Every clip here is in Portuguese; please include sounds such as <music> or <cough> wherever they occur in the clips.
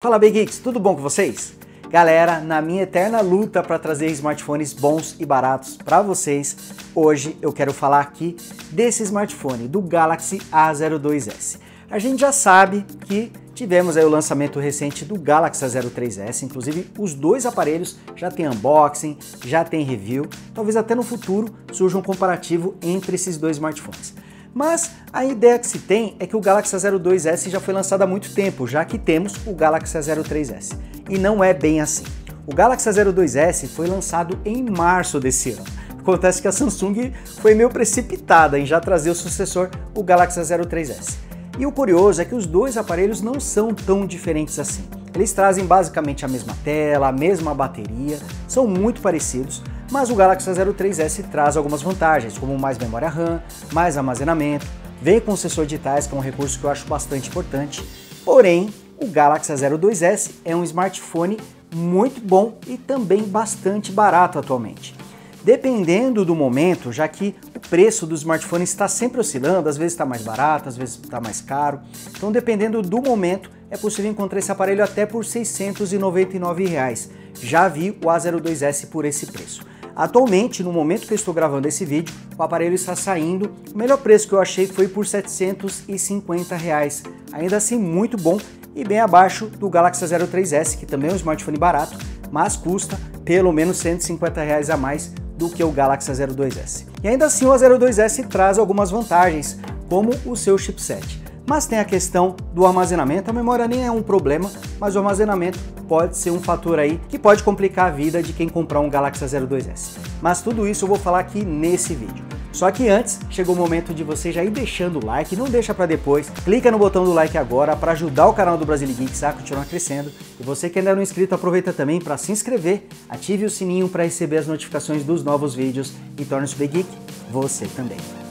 Fala Big Geeks, tudo bom com vocês? Galera, na minha eterna luta para trazer smartphones bons e baratos para vocês, hoje eu quero falar aqui desse smartphone, do Galaxy A02s. A gente já sabe que tivemos aí o lançamento recente do Galaxy A03s, inclusive os dois aparelhos já tem unboxing, já tem review, talvez até no futuro surja um comparativo entre esses dois smartphones. Mas a ideia que se tem é que o Galaxy A02s já foi lançado há muito tempo, já que temos o Galaxy A03s. E não é bem assim. O Galaxy A02s foi lançado em março desse ano. Acontece que a Samsung foi meio precipitada em já trazer o sucessor, o Galaxy A03s. E o curioso é que os dois aparelhos não são tão diferentes assim. Eles trazem basicamente a mesma tela, a mesma bateria, são muito parecidos, mas o Galaxy A03s traz algumas vantagens, como mais memória RAM, mais armazenamento, vem com sensor digitais, que é um recurso que eu acho bastante importante. Porém, o Galaxy A02s é um smartphone muito bom e também bastante barato atualmente. Dependendo do momento, já que o preço do smartphone está sempre oscilando, às vezes está mais barato, às vezes está mais caro. Então, dependendo do momento, é possível encontrar esse aparelho até por 699 reais. Já vi o A02s por esse preço. Atualmente, no momento que eu estou gravando esse vídeo, o aparelho está saindo. O melhor preço que eu achei foi por 750 reais. Ainda assim, muito bom e bem abaixo do Galaxy A03s, que também é um smartphone barato, mas custa pelo menos 150 reais a mais do que o Galaxy A02s. E ainda assim, o A02s traz algumas vantagens, como o seu chipset. Mas tem a questão do armazenamento, a memória nem é um problema, mas o armazenamento pode ser um fator aí que pode complicar a vida de quem comprar um Galaxy A02s. Mas tudo isso eu vou falar aqui nesse vídeo. Só que antes, chegou o momento de você já ir deixando o like, não deixa para depois. Clica no botão do like agora para ajudar o canal do Brasil Geeks a continuar crescendo. E você que ainda não é inscrito, aproveita também para se inscrever, ative o sininho para receber as notificações dos novos vídeos e torne-se Geek você também.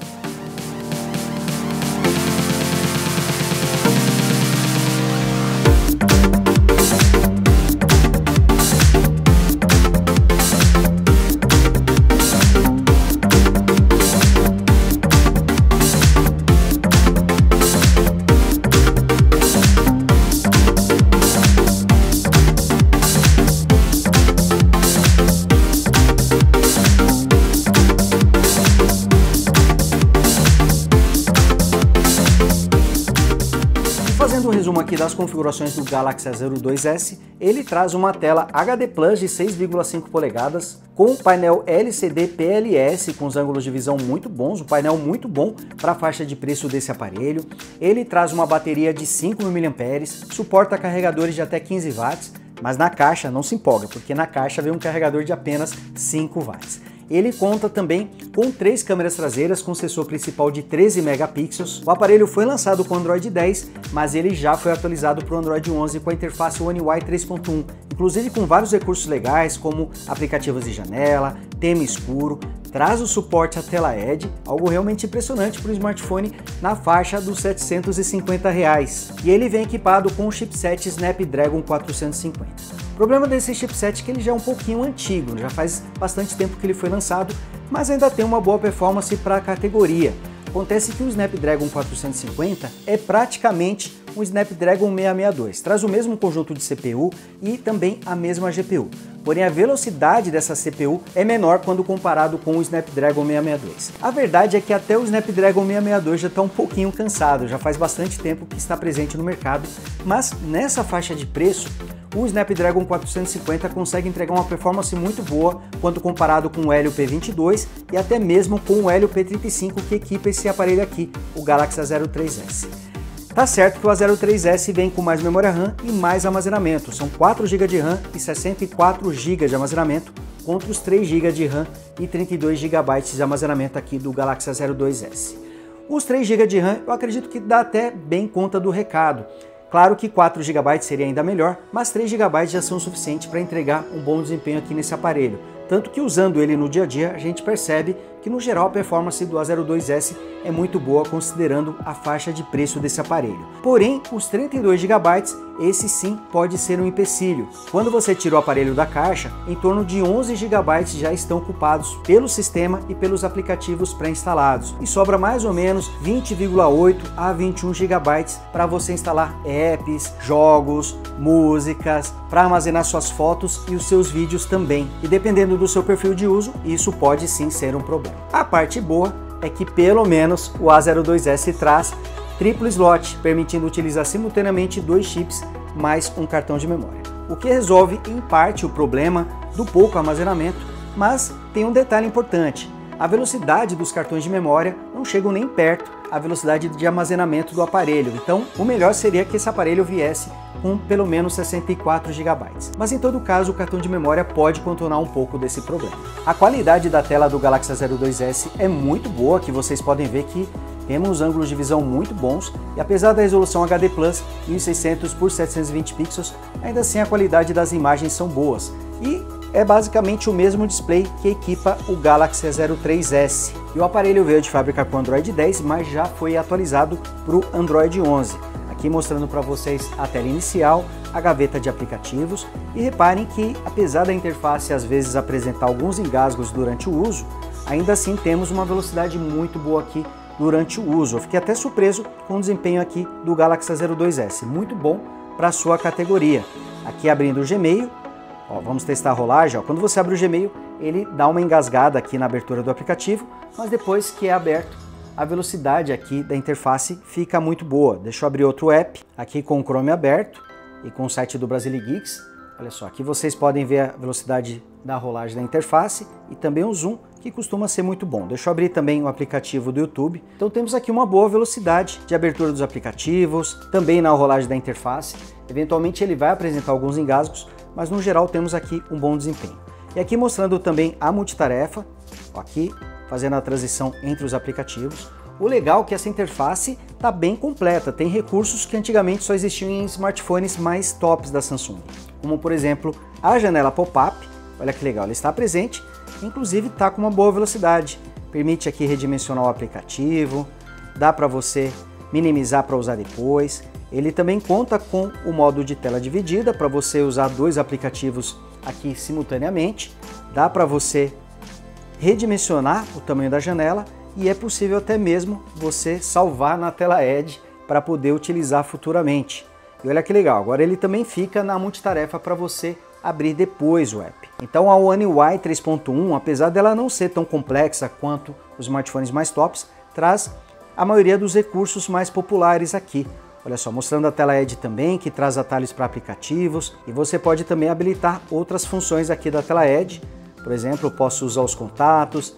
Um resumo aqui das configurações do Galaxy A02s, ele traz uma tela HD Plus de 6,5 polegadas, com painel LCD PLS com os ângulos de visão muito bons, um painel muito bom para a faixa de preço desse aparelho. Ele traz uma bateria de 5.000 mAh, suporta carregadores de até 15 watts, mas na caixa não se empolga, porque na caixa vem um carregador de apenas 5 watts. Ele conta também com três câmeras traseiras com sensor principal de 13 megapixels. O aparelho foi lançado com Android 10, mas ele já foi atualizado para o Android 11 com a interface One UI 3.1, inclusive com vários recursos legais como aplicativos de janela, tema escuro, traz o suporte à tela Edge, algo realmente impressionante para o smartphone na faixa dos 750 reais. E ele vem equipado com o chipset Snapdragon 450. O problema desse chipset é que ele já é um pouquinho antigo, já faz bastante tempo que ele foi lançado, mas ainda tem uma boa performance para a categoria. Acontece que o Snapdragon 450 é praticamente um Snapdragon 662, traz o mesmo conjunto de CPU e também a mesma GPU. Porém, a velocidade dessa CPU é menor quando comparado com o Snapdragon 662. A verdade é que até o Snapdragon 662 já está um pouquinho cansado, já faz bastante tempo que está presente no mercado, mas nessa faixa de preço, o Snapdragon 450 consegue entregar uma performance muito boa quando comparado com o Helio P22 e até mesmo com o Helio P35 que equipa esse aparelho aqui, o Galaxy A03s. Tá certo que o A03s vem com mais memória RAM e mais armazenamento, são 4 GB de RAM e 64 GB de armazenamento contra os 3 GB de RAM e 32 GB de armazenamento aqui do Galaxy A02s. Os 3 GB de RAM eu acredito que dá até bem conta do recado. Claro que 4 GB seria ainda melhor, mas 3 GB já são suficientes para entregar um bom desempenho aqui nesse aparelho. tanto que usando ele no dia a dia a gente percebe que no geral a performance do A02S é muito boa considerando a faixa de preço desse aparelho. Porém, os 32 GB, esse sim pode ser um empecilho. Quando você tira o aparelho da caixa, em torno de 11 GB já estão ocupados pelo sistema e pelos aplicativos pré-instalados e sobra mais ou menos 20,8 a 21 GB para você instalar apps, jogos, músicas, para armazenar suas fotos e os seus vídeos também. E dependendo do seu perfil de uso, isso pode sim ser um problema. A parte boa é que pelo menos o A02S traz triplo slot, permitindo utilizar simultaneamente dois chips mais um cartão de memória. O que resolve em parte o problema do pouco armazenamento, mas tem um detalhe importante. A velocidade dos cartões de memória não chegam nem perto à velocidade de armazenamento do aparelho. Então, o melhor seria que esse aparelho viesse com pelo menos 64 GB. Mas em todo caso, o cartão de memória pode contornar um pouco desse problema. A qualidade da tela do Galaxy A02s é muito boa, que vocês podem ver que temos ângulos de visão muito bons e apesar da resolução HD Plus 1600 por 720 pixels, ainda assim a qualidade das imagens são boas. E é basicamente o mesmo display que equipa o Galaxy A03s. E o aparelho veio de fábrica com Android 10, mas já foi atualizado para o Android 11. Aqui mostrando para vocês a tela inicial, a gaveta de aplicativos e reparem que apesar da interface às vezes apresentar alguns engasgos durante o uso, ainda assim temos uma velocidade muito boa aqui durante o uso. Eu fiquei até surpreso com o desempenho aqui do Galaxy A02s, muito bom para sua categoria. Aqui abrindo o Gmail, ó, vamos testar a rolagem, ó. quando você abre o Gmail ele dá uma engasgada aqui na abertura do aplicativo, mas depois que é aberto a velocidade aqui da interface fica muito boa. Deixa eu abrir outro app, aqui com o Chrome aberto e com o site do Brasile Geeks. Olha só, aqui vocês podem ver a velocidade da rolagem da interface e também o zoom, que costuma ser muito bom. Deixa eu abrir também o aplicativo do YouTube. Então temos aqui uma boa velocidade de abertura dos aplicativos, também na rolagem da interface. Eventualmente ele vai apresentar alguns engasgos, mas no geral temos aqui um bom desempenho. E aqui mostrando também a multitarefa, aqui fazendo a transição entre os aplicativos. O legal é que essa interface está bem completa, tem recursos que antigamente só existiam em smartphones mais tops da Samsung, como por exemplo a janela pop-up, olha que legal, ela está presente, inclusive está com uma boa velocidade, permite aqui redimensionar o aplicativo, dá para você minimizar para usar depois. Ele também conta com o modo de tela dividida para você usar dois aplicativos aqui simultaneamente. Dá para você redimensionar o tamanho da janela e é possível até mesmo você salvar na tela Edge para poder utilizar futuramente. E olha que legal, agora ele também fica na multitarefa para você abrir depois o app. Então a One UI 3.1, apesar dela não ser tão complexa quanto os smartphones mais tops, traz a maioria dos recursos mais populares aqui. Olha só, mostrando a tela Edge também, que traz atalhos para aplicativos, e você pode também habilitar outras funções aqui da tela Edge, por exemplo, posso usar os contatos,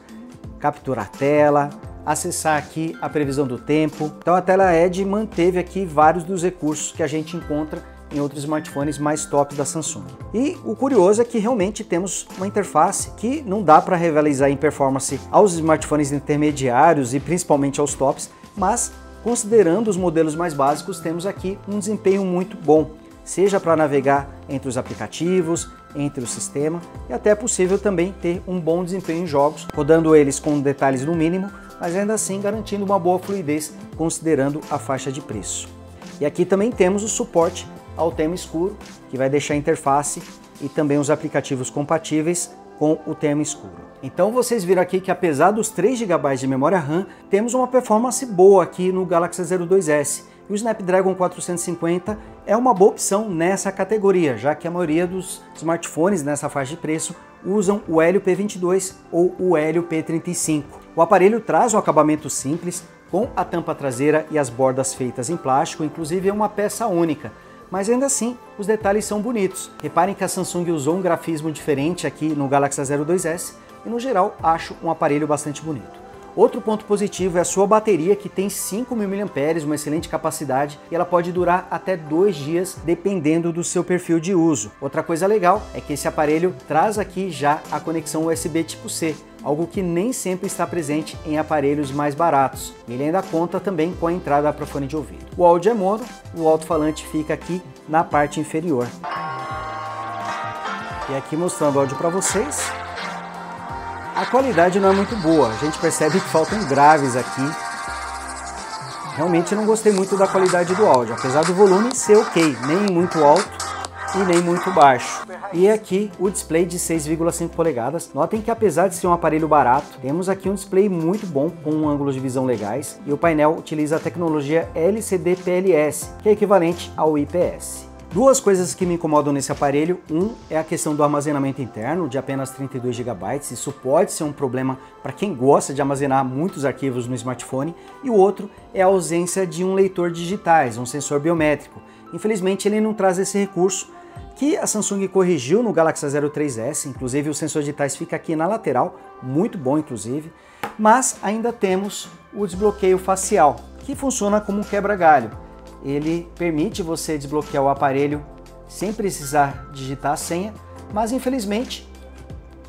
capturar tela, acessar aqui a previsão do tempo. Então a tela Edge manteve aqui vários dos recursos que a gente encontra em outros smartphones mais top da Samsung. E o curioso é que realmente temos uma interface que não dá para rivalizar em performance aos smartphones intermediários e principalmente aos tops, mas considerando os modelos mais básicos, temos aqui um desempenho muito bom, seja para navegar entre os aplicativos, entre o sistema e até é possível também ter um bom desempenho em jogos, rodando eles com detalhes no mínimo, mas ainda assim garantindo uma boa fluidez considerando a faixa de preço. E aqui também temos o suporte ao tema escuro, que vai deixar a interface e também os aplicativos compatíveis com o tema escuro. Então vocês viram aqui que apesar dos 3 GB de memória RAM, temos uma performance boa aqui no Galaxy Z02S o Snapdragon 450 é uma boa opção nessa categoria, já que a maioria dos smartphones nessa faixa de preço usam o Helio P22 ou o Helio P35. O aparelho traz um acabamento simples, com a tampa traseira e as bordas feitas em plástico, inclusive é uma peça única. Mas ainda assim, os detalhes são bonitos. Reparem que a Samsung usou um grafismo diferente aqui no Galaxy A02s e no geral acho um aparelho bastante bonito. Outro ponto positivo é a sua bateria que tem 5.000 mAh, uma excelente capacidade e ela pode durar até dois dias dependendo do seu perfil de uso. Outra coisa legal é que esse aparelho traz aqui já a conexão USB tipo C, algo que nem sempre está presente em aparelhos mais baratos. Ele ainda conta também com a entrada para fone de ouvido. O áudio é mono, o alto-falante fica aqui na parte inferior. E aqui mostrando o áudio para vocês. A qualidade não é muito boa, a gente percebe que faltam graves aqui. Realmente não gostei muito da qualidade do áudio, apesar do volume ser ok, nem muito alto e nem muito baixo. E aqui o display de 6,5 polegadas. Notem que apesar de ser um aparelho barato, temos aqui um display muito bom com ângulos de visão legais e o painel utiliza a tecnologia LCD PLS, que é equivalente ao IPS. Duas coisas que me incomodam nesse aparelho, um é a questão do armazenamento interno de apenas 32 GB, isso pode ser um problema para quem gosta de armazenar muitos arquivos no smartphone, e o outro é a ausência de um leitor digitais, um sensor biométrico. Infelizmente ele não traz esse recurso, que a Samsung corrigiu no Galaxy A03s, inclusive o sensor digitais fica aqui na lateral, muito bom inclusive, mas ainda temos o desbloqueio facial, que funciona como um quebra-galho ele permite você desbloquear o aparelho sem precisar digitar a senha, mas infelizmente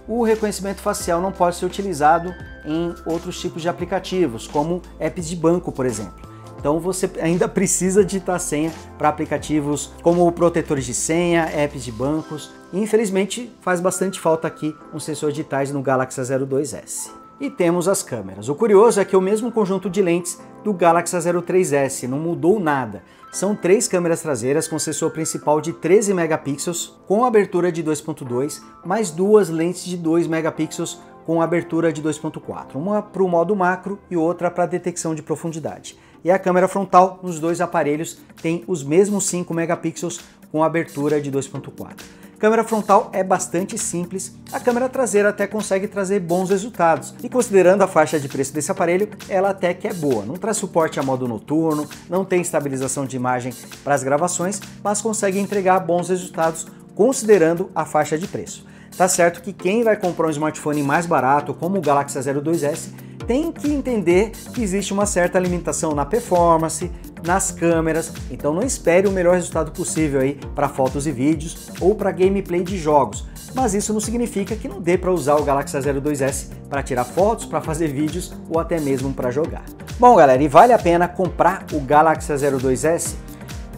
o reconhecimento facial não pode ser utilizado em outros tipos de aplicativos, como apps de banco, por exemplo. Então você <laughs> ainda precisa digitar senha para aplicativos como protetores de senha, apps de bancos. E, infelizmente faz bastante falta aqui um sensor digitais no Galaxy A02s. E temos as câmeras. O curioso é que é o mesmo conjunto de lentes do Galaxy A03s, não mudou nada. São três câmeras traseiras com sensor principal de 13 megapixels com abertura de 2.2, mais duas lentes de 2 megapixels com abertura de 2.4, uma para o modo macro e outra para detecção de profundidade. E a câmera frontal nos dois aparelhos tem os mesmos 5 megapixels com abertura de 2.4. Câmera frontal é bastante simples, a câmera traseira até consegue trazer bons resultados. E considerando a faixa de preço desse aparelho, ela até que é boa. Não traz suporte a modo noturno, não tem estabilização de imagem para as gravações, mas consegue entregar bons resultados considerando a faixa de preço. Tá certo que quem vai comprar um smartphone mais barato, como o Galaxy A02s, tem que entender que existe uma certa limitação na performance, nas câmeras, então não espere o melhor resultado possível aí para fotos e vídeos ou para gameplay de jogos. Mas isso não significa que não dê para usar o Galaxy A02s para tirar fotos, para fazer vídeos ou até mesmo para jogar. Bom, galera, e vale a pena comprar o Galaxy A02s?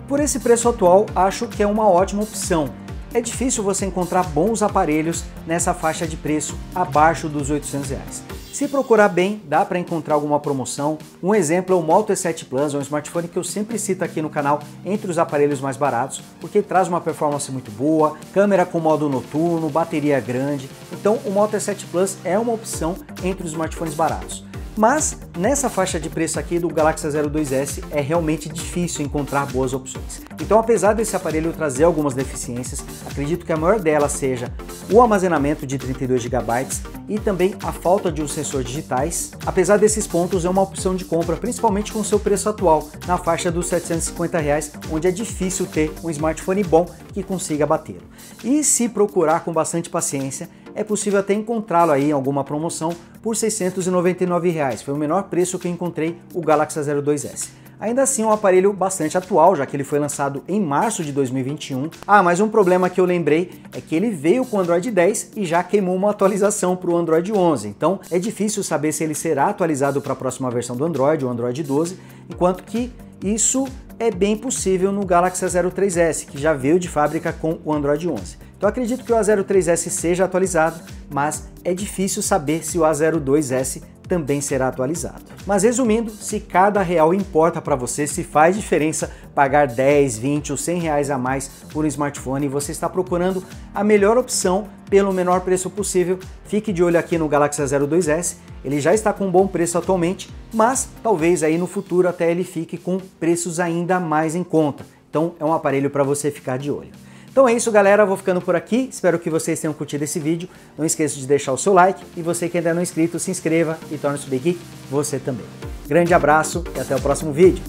Por esse preço atual, acho que é uma ótima opção. É difícil você encontrar bons aparelhos nessa faixa de preço abaixo dos 800 reais. Se procurar bem, dá para encontrar alguma promoção. Um exemplo é o Moto E7 Plus, é um smartphone que eu sempre cito aqui no canal entre os aparelhos mais baratos, porque traz uma performance muito boa, câmera com modo noturno, bateria grande. Então o Moto E7 Plus é uma opção entre os smartphones baratos. Mas nessa faixa de preço aqui do Galaxy A02s é realmente difícil encontrar boas opções. Então, apesar desse aparelho trazer algumas deficiências, acredito que a maior delas seja o armazenamento de 32 GB e também a falta de um sensor digitais. Apesar desses pontos, é uma opção de compra, principalmente com seu preço atual, na faixa dos 750 reais, onde é difícil ter um smartphone bom que consiga batê-lo. E se procurar com bastante paciência, é possível até encontrá-lo aí em alguma promoção por 699 reais. Foi o menor preço que eu encontrei o Galaxy A02s. Ainda assim, é um aparelho bastante atual, já que ele foi lançado em março de 2021. Ah, mas um problema que eu lembrei é que ele veio com o Android 10 e já queimou uma atualização para o Android 11. Então, é difícil saber se ele será atualizado para a próxima versão do Android, o Android 12, enquanto que isso é bem possível no Galaxy A03s, que já veio de fábrica com o Android 11. Então acredito que o A03s seja atualizado, mas é difícil saber se o A02s também será atualizado. Mas resumindo, se cada real importa para você, se faz diferença pagar 10, 20 ou 100 reais a mais por um smartphone e você está procurando a melhor opção pelo menor preço possível, fique de olho aqui no Galaxy A02s. Ele já está com um bom preço atualmente, mas talvez aí no futuro até ele fique com preços ainda mais em conta. Então é um aparelho para você ficar de olho. Então é isso, galera. vou ficando por aqui. Espero que vocês tenham curtido esse vídeo. Não esqueça de deixar o seu like e você que ainda não é inscrito, se inscreva e torne-se Big Geek você também. Grande abraço e até o próximo vídeo.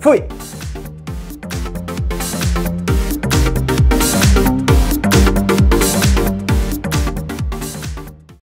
Fui!